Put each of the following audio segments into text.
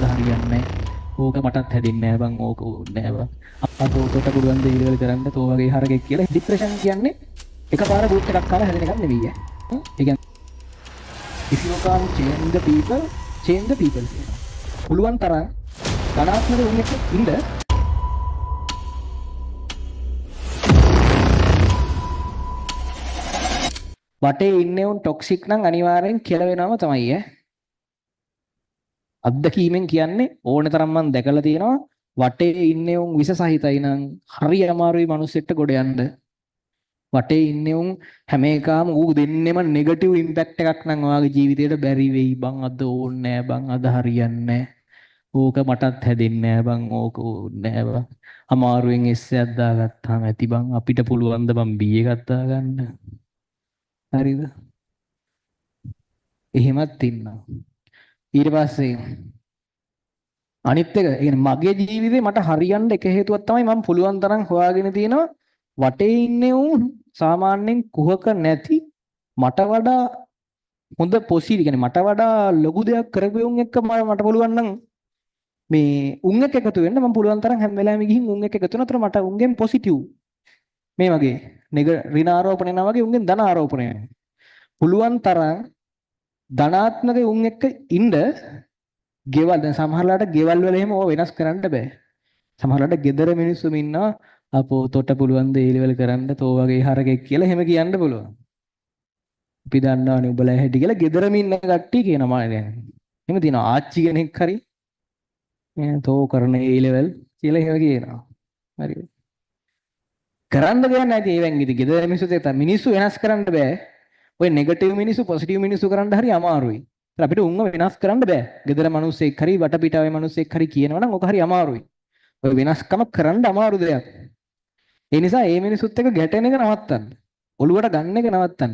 අද හරියන්නේ? ඕක මටත් හැදින්නේ නෑ බං ඕක ඕනේ නෑ බං. අපට ඕකට පුළුවන් දේ ඉවල් කරන්න තෝ වගේ හරකෙක් කියලා. ડિප්‍රෙෂන් කියන්නේ එකපාර බූට් එකක් කාලා හැදෙන එකක් නෙවෙයි ඈ. ඒ කියන්නේ if you can't change the people change the people කියනවා. පුළුවන් තරම් ධනාත්මක වුණෙක් ඉන්න වටේ ඉන්නේ උන් ටොක්සික් නම් අනිවාර්යෙන් කෙලවෙනවම තමයි ඈ. අත්දැකීමෙන් කියන්නේ ඕන තරම් මම දැකලා තියෙනවා වටේ ඉන්නේ උන් විස සහිතයි නම් හරි අමාරුයි මිනිස්සෙක්ට ගොඩ යන්න. වටේ ඉන්නේ උන් හැම එකම ඌ දෙන්නෙම නෙගටිව් ඉම්පැක්ට් එකක් නම් ඔයාගේ ජීවිතේට බැරි වෙයි. බං අද ඕන්නේ නෑ බං අද හරියන්නේ ඕක මටත් හැදෙන්නේ නෑ බං ඕක ඕනේ නෑ බං. අමාරුවෙන් එස්සයක් දාගත්තාම ඇති බං. අපිට පුළුවන් ද බං බී එකක් දාගන්න හරිද? එහෙමත් ඉන්නවා. ඊට පස්සේ අනිත් එක ඒ මගේ ජීවිතේ මට හරියන්න එක හේතුවක් තමයි මම පුළුවන් තරම් හොයාගෙන තියෙනවා. වටේ ඉන්නේ උන් සාමාන්‍යයෙන් කුහක නැති මට වඩා හොඳ පොසිටි කියන්නේ මට වඩා ලොකු දෙයක් කරපු උන් එක්ක මට පුළුවන් නම් මේ උන් එක්ක එකතු වෙන්න මම පුළුවන් තරම් හැම වෙලාවෙම ගිහින් උන් එක්ක එකතු වෙනතර මට උන්ගෙන් පොසිටිව් මේ වගේ නෙග ඍණ ආරෝපණය නා වගේ උන්ගෙන් ධන ආරෝපණය. පුළුවන් තරම් ධනාත්මක උන් එක්ක ඉන්න ගෙවල් දැන් සමහරලාට ගෙවල් වල එහෙම ඕව වෙනස් කරන්න බෑ. සමහරලාට ගෙදර මිනිස්සුම ඉන්නවා අපෝ තොට පුළුවන් ද ඒලිවල කරන්න තෝ වගේ හරකෙක් කියලා එහෙම කියන්න පුළුවන්. අපි දන්නවනේ උඹලා හැටි කියලා ගෙදරම ඉන්න කට්ටිය කියනවා දැන්. එහෙම තියෙනවා. ආච්චි කෙනෙක් හරි තෝ කරන ඒලෙවල් කියලා එහෙම කියනවා. හරි. කරන්න දෙයක් නැති ඒවෙන් ඉතින් ගෙදර මිනිස්සුත් එක්ක මිනිස්සු වෙනස් කරන්න බෑ. ඔය නෙගටිව් මිනිස්සු පොසිටිව් මිනිස්සු කරන්න හරි අමාරුයි. ඒත් අපිට උන්ව වෙනස් කරන්න බෑ. gedara මිනිස්සෙක් හරි වටපිටාවේ මිනිස්සෙක් හරි කියනවා නම් ඕක හරි අමාරුයි. ඔය වෙනස්කම කරන්න අමාරු දෙයක්. ඒ නිසා මේ මිනිස්සුත් එක්ක ගැටෙන එක නවත්තන්න. ඔළුවට ගන්න එක නවත්තන්න.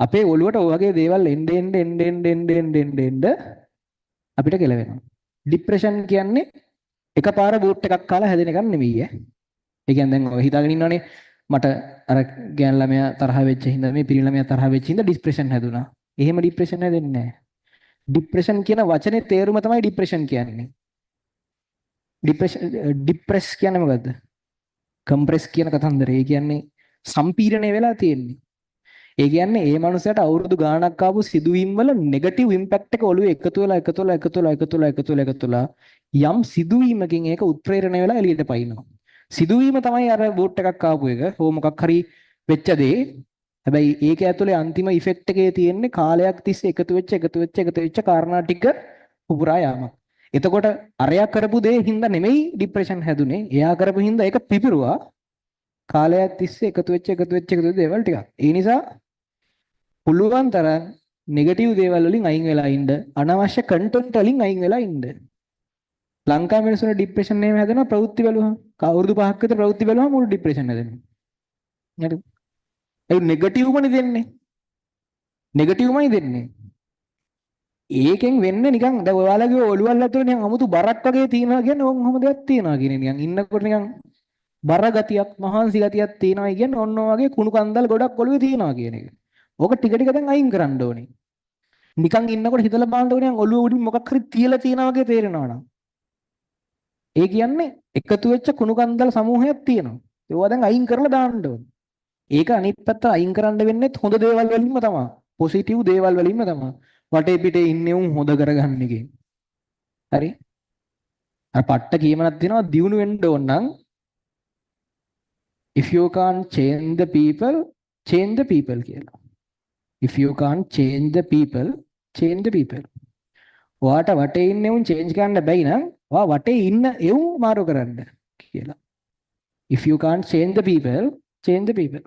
අපේ ඔළුවට ඔය වගේ දේවල් එන්න එන්න එන්න එන්න එන්න එන්න එන්න අපිට කෙලවෙනවා. ડિප්‍රෙෂන් කියන්නේ එකපාර බූට් එකක් කාලා හැදෙන එකක් නෙමෙයි ඈ. ඒ කියන්නේ දැන් ඔය හිතාගෙන ඉන්නවනේ මට අර ගෑන් ළමයා තරහ වෙච්ච හින්දා මේ පිරිමි ළමයා තරහ වෙච්ච හින්දා ડિප්‍රෙෂන් හැදුනා. එහෙම ડિප්‍රෙෂන් හැදෙන්නේ නැහැ. ડિප්‍රෙෂන් කියන වචනේ තේරුම තමයි ડિප්‍රෙෂන් කියන්නේ. ડિප්‍රෙෂන් ડિප්‍රෙස් කියන්නේ මොකද්ද? කම්ප්‍රෙස් කියන කතන්දරේ. ඒ කියන්නේ සම්පීඩණය වෙලා තියෙන්නේ. ඒ කියන්නේ ඒ මනුස්සයාට අවුරුදු ගාණක් ආපු සිදුවීම් වල නෙගටිව් ඉම්පැක්ට් එක ඔළුවේ එකතු වෙලා එකතු වෙලා එකතු වෙලා එකතු වෙලා එකතු වෙලා එකතු වෙලා යම් සිදුවීමකින් ඒක උත්ප්‍රේරණය වෙලා එළියට පයින්නවා. සිදුවීම තමයි අර බෝට් එකක් ආපු එක. හෝ මොකක් හරි වෙච්ච දේ. හැබැයි ඒක ඇතුලේ අන්තිම ඉෆෙක්ට් එකේ තියෙන්නේ කාලයක් තිස්සේ එකතු වෙච්ච එකතු වෙච්ච එකතු වෙච්ච කාරණා ටික පුපුරා යාමක්. එතකොට අරයා කරපු දේ හින්දා නෙමෙයි ડિප්‍රෙෂන් හැදුනේ. එයා කරපු හින්දා ඒක පිපිරුවා. කාලයක් තිස්සේ එකතු වෙච්ච එකතු වෙච්ච එකතු වෙච්ච දේවල් ටිකක්. ඒ නිසා පුළුවන් තරම් නෙගටිව් දේවල් වලින් අයින් වෙලා ඉන්න අනවශ්‍ය කන්ටෙන්ට් වලින් අයින් වෙලා ඉන්න. ලංකා මිනිස්සුන්ට ડિප්‍රෙෂන් එහෙම හැදෙනවා ප්‍රවෘත්ති බැලුවහම. අවුරුදු පහක් විතර ප්‍රවෘත්ති බැලුවහම උඩ ડિප්‍රෙෂන් හැදෙනවා. හරි. ඒ නෙගටිව්මනේ දෙන්නේ. නෙගටිව්මයි දෙන්නේ. ඒකෙන් වෙන්නේ නිකන් දැන් ඔයාලගේ ඔළුවල් ඇතුලේ නිකන් අමුතු බරක් වගේ තියනවා කියන්නේ ඕන් ඔහොම දෙයක් තියනවා කියන්නේ නිකන් ඉන්නකොට නිකන් බර ගතියක් මහන්සි ගතියක් තියනවා කියන්නේ ඔන්න ඔය වගේ කුණු කන්දල් ගොඩක් ඔළුවේ තියනවා කියන එක. ඕක ටික ටික දැන් අයින් කරන්න ඕනේ. නිකන් ඉන්නකොට හිතලා බලනකොට නිකන් ඔළුව උඩින් මොකක් හරි තියලා තියනවා වගේ තේරෙනවා නම්. ඒ කියන්නේ එකතු වෙච්ච කුණු කන්දල් සමූහයක් තියෙනවා. ඒවා දැන් අයින් කරලා දාන්න ඕනේ. ඒක අනිත් පැත්ත අයින් කරන්න වෙන්නේ හොඳ දේවල් වලින්ම තමයි. පොසිටිව් දේවල් වලින්ම තමයි. වටේ පිටේ ඉන්නේ උන් හොඳ කරගන්න එකෙන්. හරි? අර පට්ට කියමනක් තියෙනවා දියුණු වෙන්න ඕන නම් if you can't change the people change the people කියලා. if you can't change the people change the people. ඔයාට වටේ ඉන්නේ උන් change කරන්න බැයි නම් ඔයා වටේ ඉන්න එවුන් මාරු කරන්න කියලා. if you can't change the people change the people.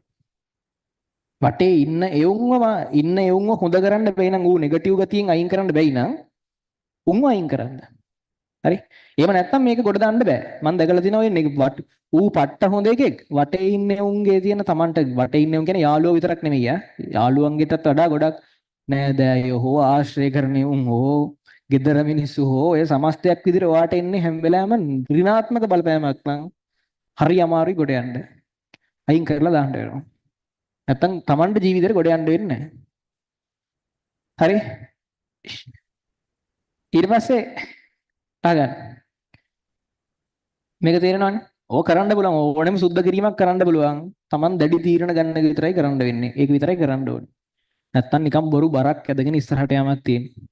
වටේ ඉන්න එවුන්ව ඉන්න එවුන්ව හොඳ කරන්න බැයි නම් ඌ නෙගටිව් ගතියෙන් අයින් කරන්න බැයි නම් උන්ව අයින් කරන්න. හරි? එහෙම නැත්නම් මේක ගොඩ දාන්න බෑ. මම දැකලා තිනවා ඔය ඌ පට්ට හොඳ එකෙක් වටේ ඉන්න උන්ගේ තියෙන Tamanට වටේ ඉන්න උන් කියන්නේ යාළුවෝ විතරක් නෙමෙයි ඈ. යාළුවන්ගෙටත් වඩා ගොඩක් නෑදෑයෝ හෝ ආශ්‍රය කරන උන් හෝ gedara මිනිස්සු හෝ ඔය සමස්තයක් විදිහට ඔයාට එන්නේ හැම වෙලාවෙම ඍණාත්මක බලපෑමක් නම් හරි අමාරුයි ගොඩ යන්න. අයින් කරලා දාන්න වෙනවා. නැත්තම් Tamanට ජීවිතේට ගොඩ යන්න වෙන්නේ හරි ඊට පස්සේ අහගන්න. මේක තේරෙනවනේ. ඕක කරන්න පුළුවන් ඕනෙම සුද්ධ කිරීමක් කරන්න පුළුවන්. Taman දැඩි තීරණ ගන්න එක විතරයි කරන්න වෙන්නේ. ඒක විතරයි කරන්න ඕනේ. නැත්තම් නිකන් බොරු බරක් ඇදගෙන ඉස්සරහට යamak තියෙන්නේ.